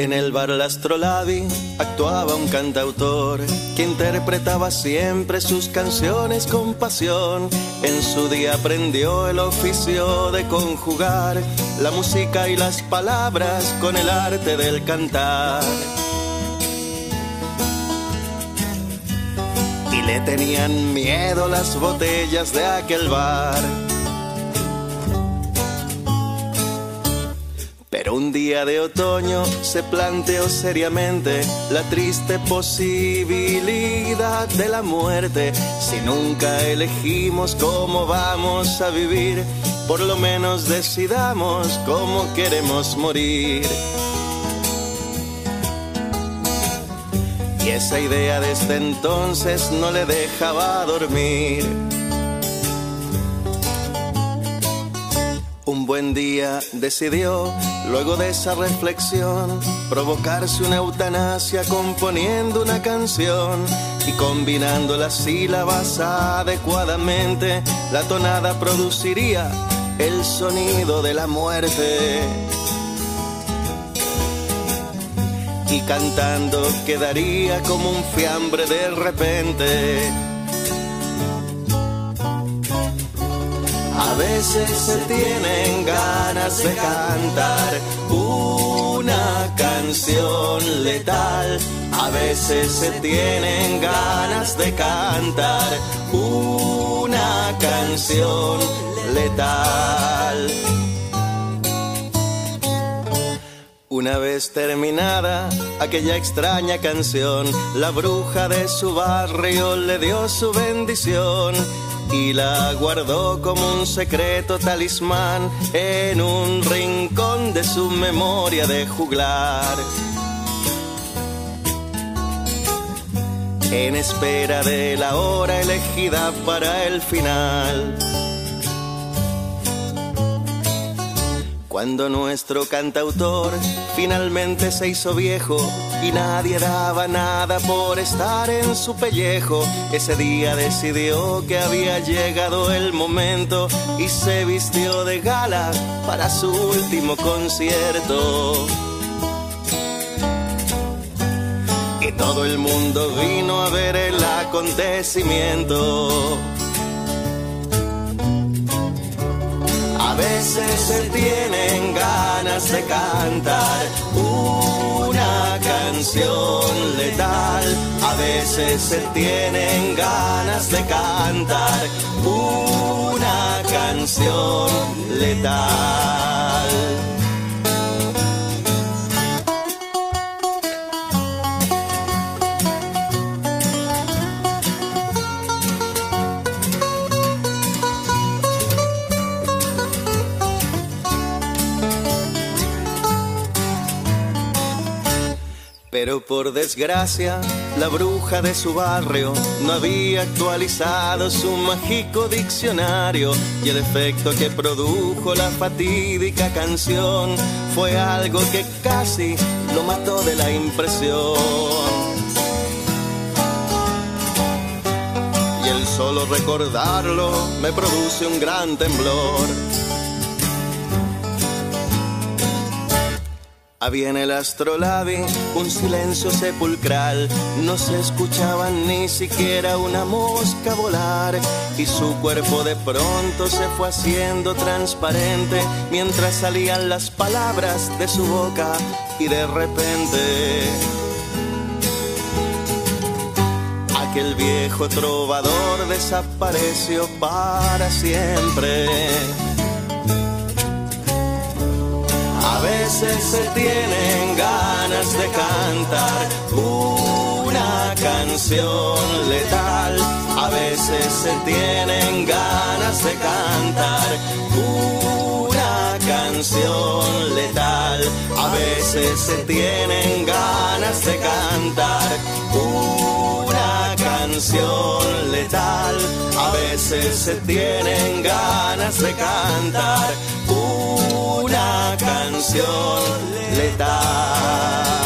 En el bar La Astrolabi actuaba un cantautor que interpretaba siempre sus canciones con pasión. En su día aprendió el oficio de conjugar la música y las palabras con el arte del cantar. Y le tenían miedo las botellas de aquel bar Pero un día de otoño se planteó seriamente la triste posibilidad de la muerte. Si nunca elegimos cómo vamos a vivir, por lo menos decidamos cómo queremos morir. Y esa idea desde entonces no le dejaba dormir. Un buen día decidió, luego de esa reflexión, provocarse una eutanasia componiendo una canción y combinando las sílabas adecuadamente, la tonada produciría el sonido de la muerte. Y cantando quedaría como un fiambre de repente A veces se tienen ganas de cantar una canción letal. A veces se tienen ganas de cantar una canción letal. Una vez terminada aquella extraña canción, la bruja de su barrio le dio su bendición y la guardó como un secreto talismán en un rincón de su memoria de juglar. En espera de la hora elegida para el final. Cuando nuestro cantautor finalmente se hizo viejo y nadie daba nada por estar en su pellejo, ese día decidió que había llegado el momento y se vistió de gala para su último concierto. Y todo el mundo vino a ver el acontecimiento. Veces se tienen ganas de cantar una canción letal. A veces se tienen ganas de cantar una canción letal. Pero por desgracia, la bruja de su barrio no había actualizado su mágico diccionario y el efecto que produjo la fatídica canción fue algo que casi lo mató de la impresión. Y el solo recordarlo me produce un gran temblor Había en el astrolabi un silencio sepulcral, no se escuchaba ni siquiera una mosca volar. Y su cuerpo de pronto se fue haciendo transparente mientras salían las palabras de su boca. Y de repente aquel viejo trovador desapareció para siempre. Se tienen ganas de cantar una canción letal. A veces se tienen ganas de cantar una canción letal. A veces se tienen ganas de cantar una canción letal. A veces se tienen ganas de cantar una canción letal.